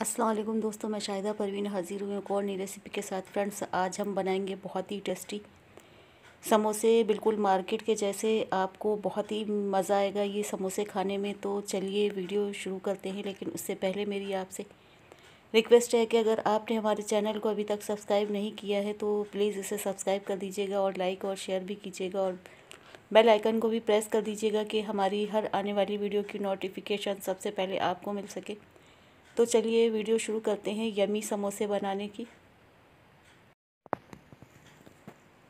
वालेकुम दोस्तों, मैं शाहिदा परवीन हाज़िर हुई एक और नई रेसिपी के साथ। फ्रेंड्स आज हम बनाएँगे बहुत ही टेस्टी समोसे। बिल्कुल मार्केट के जैसे आपको बहुत ही मज़ा आएगा ये समोसे खाने में। तो चलिए वीडियो शुरू करते हैं, लेकिन उससे पहले मेरी आपसे रिक्वेस्ट है कि अगर आपने हमारे चैनल को अभी तक सब्सक्राइब नहीं किया है तो प्लीज़ इसे सब्सक्राइब कर दीजिएगा और लाइक और शेयर भी कीजिएगा और बेल आइकन को भी प्रेस कर दीजिएगा कि हमारी हर आने वाली वीडियो की नोटिफिकेशन सबसे पहले आपको मिल सके। तो चलिए वीडियो शुरू करते हैं यमी समोसे बनाने की।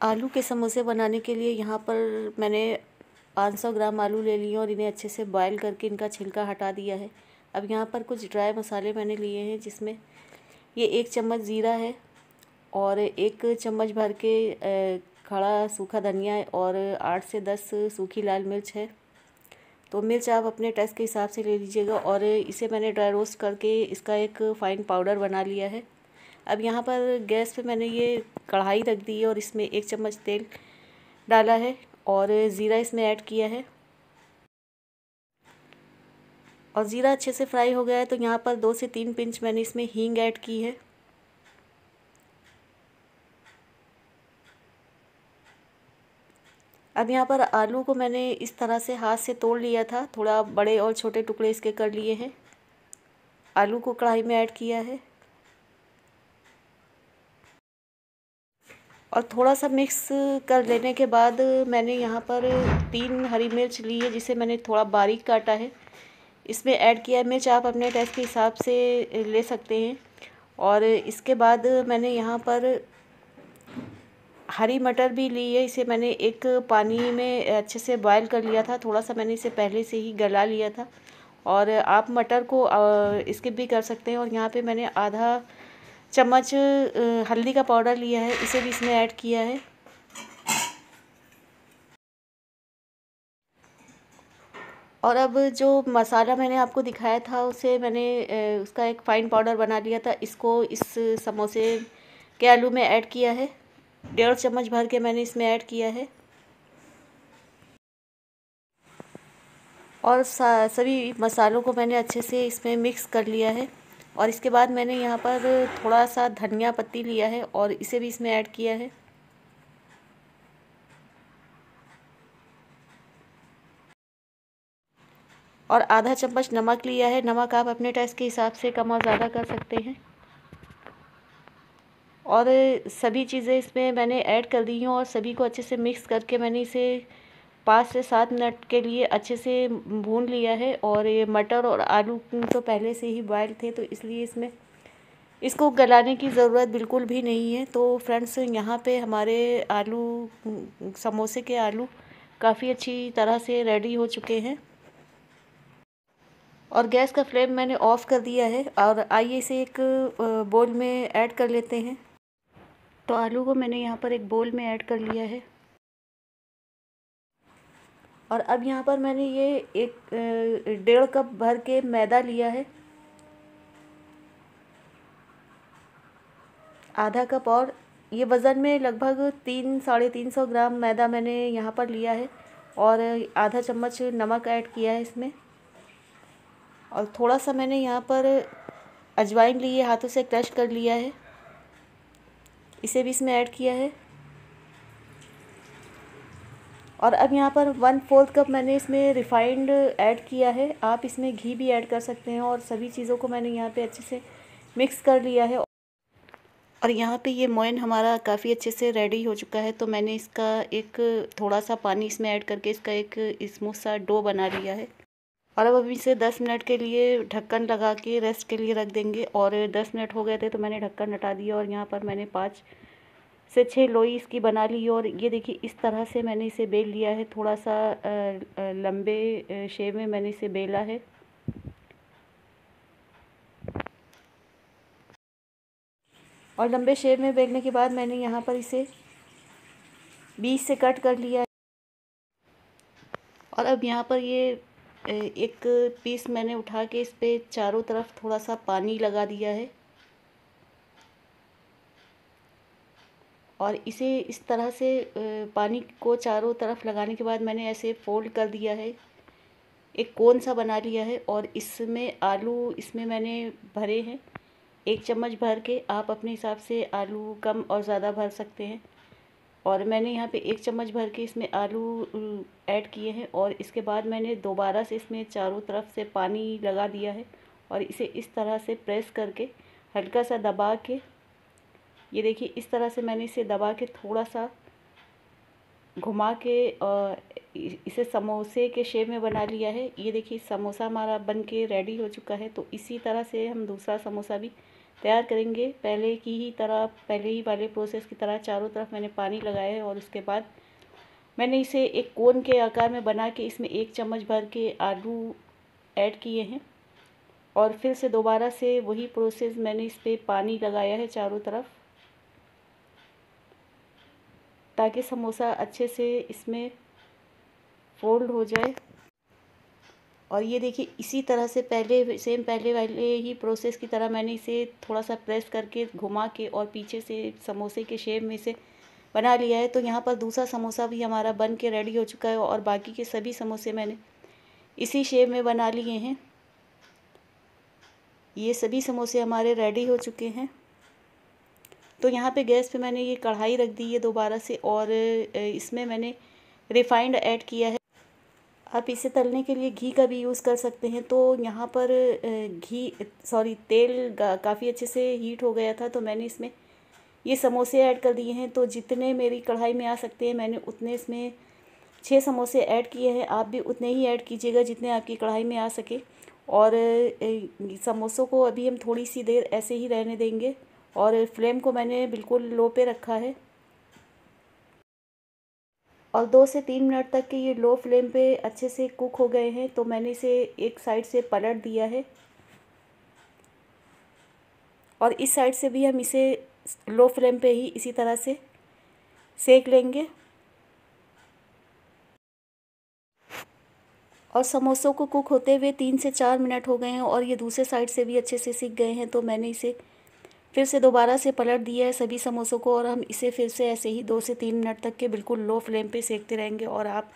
आलू के समोसे बनाने के लिए यहाँ पर मैंने 500 ग्राम आलू ले लिए और इन्हें अच्छे से बॉईल करके इनका छिलका हटा दिया है। अब यहाँ पर कुछ ड्राई मसाले मैंने लिए हैं जिसमें ये एक चम्मच ज़ीरा है और एक चम्मच भर के खड़ा सूखा धनिया और आठ से दस सूखी लाल मिर्च है। तो मिर्च आप अपने टेस्ट के हिसाब से ले लीजिएगा और इसे मैंने ड्राई रोस्ट करके इसका एक फ़ाइन पाउडर बना लिया है। अब यहाँ पर गैस पे मैंने ये कढ़ाई रख दी है और इसमें एक चम्मच तेल डाला है और ज़ीरा इसमें ऐड किया है। और ज़ीरा अच्छे से फ्राई हो गया है तो यहाँ पर दो से तीन पिंच मैंने इसमें हींग ऐड की है। अब यहाँ पर आलू को मैंने इस तरह से हाथ से तोड़ लिया था। थोड़ा बड़े और छोटे टुकड़े इसके कर लिए हैं। आलू को कढ़ाई में ऐड किया है। और थोड़ा सा मिक्स कर लेने के बाद मैंने यहाँ पर तीन हरी मिर्च ली है, जिसे मैंने थोड़ा बारीक काटा है। इसमें ऐड किया है मिर्च, आप अपने टेस्ट के हिसाब से ले सकते हैं। और इसके बाद मैंने यहाँ पर हरी मटर भी ली है, इसे मैंने एक पानी में अच्छे से बॉयल कर लिया था थोड़ा सा मैंने इसे पहले से ही गला लिया था। और आप मटर को स्किप भी कर सकते हैं और यहाँ पे मैंने आधा चम्मच हल्दी का पाउडर लिया है, इसे भी इसमें ऐड किया है। और अब जो मसाला मैंने आपको दिखाया था, उसे मैंने उसका एक फ़ाइन पाउडर बना लिया था, इसको इस समोसे के आलू में ऐड किया है। डेढ़ चम्मच भर के मैंने इसमें ऐड किया है। और सभी मसालों को मैंने अच्छे से इसमें मिक्स कर लिया है। और इसके बाद मैंने यहाँ पर थोड़ा सा धनिया पत्ती लिया है और इसे भी इसमें ऐड किया है। और आधा चम्मच नमक लिया है। नमक आप अपने टेस्ट के हिसाब से कम और ज़्यादा कर सकते हैं। और सभी चीज़ें इसमें मैंने ऐड कर दी हूँ और सभी को अच्छे से मिक्स करके मैंने इसे पाँच से सात मिनट के लिए अच्छे से भून लिया है। और ये मटर और आलू तो पहले से ही बॉयल थे तो इसलिए इसमें इसको गलाने की ज़रूरत बिल्कुल भी नहीं है। तो फ्रेंड्स यहाँ पे हमारे आलू, समोसे के आलू काफ़ी अच्छी तरह से रेडी हो चुके हैं। और गैस का फ्लेम मैंने ऑफ़ कर दिया है। और आइए इसे एक बोल में ऐड कर लेते हैं। तो आलू को मैंने यहाँ पर एक बोल में ऐड कर लिया है। और अब यहाँ पर मैंने ये एक डेढ़ कप भर के मैदा लिया है। आधा कप और ये वज़न में लगभग तीन, साढ़े तीन सौ ग्राम मैदा मैंने यहाँ पर लिया है और आधा चम्मच नमक ऐड किया है इसमें। और थोड़ा सा मैंने यहाँ पर अजवाइन लिए हाथों से क्रश कर लिया है। इसे भी इसमें ऐड किया है। और अब यहाँ पर वन फोर्थ कप मैंने इसमें रिफ़ाइंड ऐड किया है। आप इसमें घी भी ऐड कर सकते हैं और सभी चीज़ों को मैंने यहाँ पे अच्छे से मिक्स कर लिया है। और यहाँ पे ये मोइन हमारा काफ़ी अच्छे से रेडी हो चुका है तो मैंने इसका एक थोड़ा सा पानी इसमें ऐड करके इसका एक स्मूथ सा डो बना लिया है। और अब अभी इसे 10 मिनट के लिए ढक्कन लगा के रेस्ट के लिए रख देंगे। और 10 मिनट हो गए थे तो मैंने ढक्कन हटा दिया और यहाँ पर मैंने पाँच से छः लोई इसकी बना ली और ये देखिए इस तरह से मैंने इसे बेल लिया है। थोड़ा सा लंबे शेप में मैंने इसे बेला है। और लंबे शेप में बेलने के बाद मैंने यहाँ पर इसे बीच से कट कर लिया और अब यहाँ पर ये एक पीस मैंने उठा के इस पर चारों तरफ़ थोड़ा सा पानी लगा दिया है। और इसे इस तरह से पानी को चारों तरफ़ लगाने के बाद मैंने ऐसे फोल्ड कर दिया है। एक कोन सा बना लिया है और इसमें आलू, इसमें मैंने भरे हैं। एक चम्मच भर के आप अपने हिसाब से आलू कम और ज़्यादा भर सकते हैं। और मैंने यहाँ पे एक चम्मच भर के इसमें आलू ऐड किए हैं और इसके बाद मैंने दोबारा से इसमें चारों तरफ़ से पानी लगा दिया है और इसे इस तरह से प्रेस करके हल्का सा दबा के, ये देखिए इस तरह से मैंने इसे दबा के थोड़ा सा घुमा के और इसे समोसे के शेप में बना लिया है। ये देखिए समोसा हमारा बन के रेडी हो चुका है तो इसी तरह से हम दूसरा समोसा भी तैयार करेंगे। पहले की ही तरह, पहले ही वाले प्रोसेस की तरह चारों तरफ़ मैंने पानी लगाया है और उसके बाद मैंने इसे एक कोन के आकार में बना के इसमें एक चम्मच भर के आलू ऐड किए हैं और फिर से दोबारा से वही प्रोसेस मैंने इस पर पानी लगाया है चारों तरफ़ ताकि समोसा अच्छे से इसमें फोल्ड हो जाए। और ये देखिए, इसी तरह से पहले सेम पहले वाले ही प्रोसेस की तरह मैंने इसे थोड़ा सा प्रेस करके घुमा के और पीछे से समोसे के शेप में इसे बना लिया है। तो यहाँ पर दूसरा समोसा भी हमारा बन के रेडी हो चुका है और बाकी के सभी समोसे मैंने इसी शेप में बना लिए हैं। ये सभी समोसे हमारे रेडी हो चुके हैं। तो यहाँ पे गैस पे मैंने ये कढ़ाई रख दी है दोबारा से और इसमें मैंने रिफाइंड ऐड किया है। आप इसे तलने के लिए घी का भी यूज़ कर सकते हैं। तो यहाँ पर घी सॉरी तेल काफ़ी अच्छे से हीट हो गया था तो मैंने इसमें ये समोसे ऐड कर दिए हैं। तो जितने मेरी कढ़ाई में आ सकते हैं, मैंने उतने इसमें छः समोसे ऐड किए हैं। आप भी उतने ही ऐड कीजिएगा जितने आपकी कढ़ाई में आ सके। और समोसों को अभी हम थोड़ी सी देर ऐसे ही रहने देंगे। और फ्लेम को मैंने बिल्कुल लो पे रखा है। और दो से तीन मिनट तक के ये लो फ्लेम पे अच्छे से कुक हो गए हैं तो मैंने इसे एक साइड से पलट दिया है। और इस साइड से भी हम इसे लो फ्लेम पे ही इसी तरह से सेक लेंगे। और समोसों को कुक होते हुए तीन से चार मिनट हो गए हैं और ये दूसरे साइड से भी अच्छे से सीख गए हैं तो मैंने इसे फिर से दोबारा से पलट दिया है सभी समोसों को और हम इसे फिर से ऐसे ही दो से तीन मिनट तक के बिल्कुल लो फ्लेम पे सेकते रहेंगे। और आप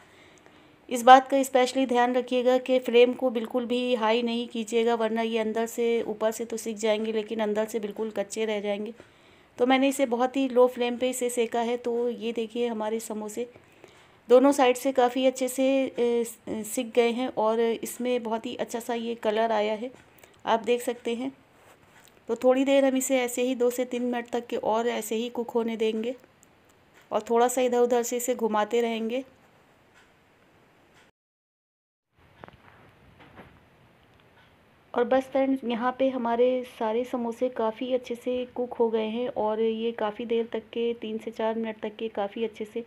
इस बात का स्पेशली ध्यान रखिएगा कि फ्लेम को बिल्कुल भी हाई नहीं कीजिएगा, वरना ये अंदर से ऊपर से तो सीख जाएँगे, लेकिन अंदर से बिल्कुल कच्चे रह जाएँगे। तो मैंने इसे बहुत ही लो फ्लेम पे इसे सेका है। तो ये देखिए हमारे समोसे दोनों साइड से काफ़ी अच्छे से सीख गए हैं और इसमें बहुत ही अच्छा सा ये कलर आया है। आप देख सकते हैं। तो थोड़ी देर हम इसे ऐसे ही दो से तीन मिनट तक के और ऐसे ही कुक होने देंगे और थोड़ा सा इधर उधर से इसे घुमाते रहेंगे। और बस फ्रेंड्स, यहाँ पे हमारे सारे समोसे काफ़ी अच्छे से कुक हो गए हैं और ये काफ़ी देर तक के, तीन से चार मिनट तक के काफ़ी अच्छे से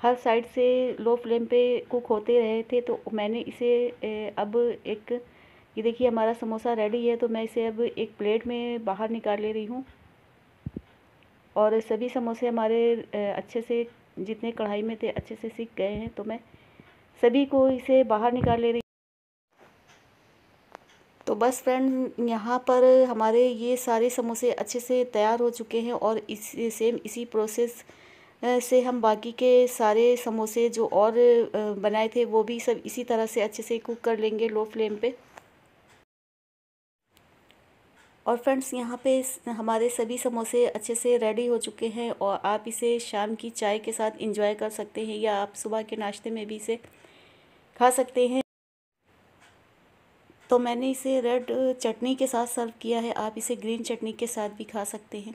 हर साइड से लो फ्लेम पे कुक होते रहे थे। तो मैंने इसे अब एक ये देखिए हमारा समोसा रेडी है तो मैं इसे अब एक प्लेट में बाहर निकाल ले रही हूँ। और सभी समोसे हमारे अच्छे से, जितने कढ़ाई में थे, अच्छे से सीख गए हैं तो मैं सभी को इसे बाहर निकाल ले रही तो बस फ्रेंड यहाँ पर हमारे ये सारे समोसे अच्छे से तैयार हो चुके हैं और इस सेम इसी प्रोसेस से हम बाकी के सारे समोसे जो और बनाए थे, वो भी सब इसी तरह से अच्छे से कुक कर लेंगे लो फ्लेम पे। और फ्रेंड्स यहाँ पे हमारे सभी समोसे अच्छे से रेडी हो चुके हैं और आप इसे शाम की चाय के साथ इंजॉय कर सकते हैं या आप सुबह के नाश्ते में भी इसे खा सकते हैं। तो मैंने इसे रेड चटनी के साथ सर्व किया है, आप इसे ग्रीन चटनी के साथ भी खा सकते हैं।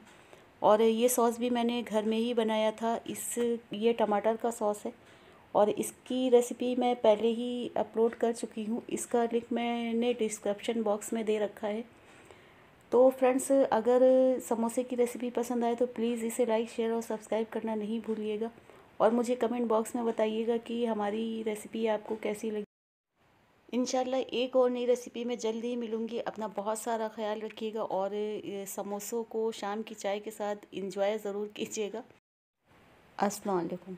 और ये सॉस भी मैंने घर में ही बनाया था, इस, ये टमाटर का सॉस है। और इसकी रेसिपी मैं पहले ही अपलोड कर चुकी हूँ, इसका लिंक मैंने डिस्क्रिप्शन बॉक्स में दे रखा है। तो फ्रेंड्स अगर समोसे की रेसिपी पसंद आए तो प्लीज़ इसे लाइक शेयर और सब्सक्राइब करना नहीं भूलिएगा। और मुझे कमेंट बॉक्स में बताइएगा कि हमारी रेसिपी आपको कैसी लगी। इनशाला एक और नई रेसिपी में जल्दी ही मिलूँगी। अपना बहुत सारा ख्याल रखिएगा और समोसों को शाम की चाय के साथ इंजॉय ज़रूर कीजिएगा। अस्सलाम वालेकुम।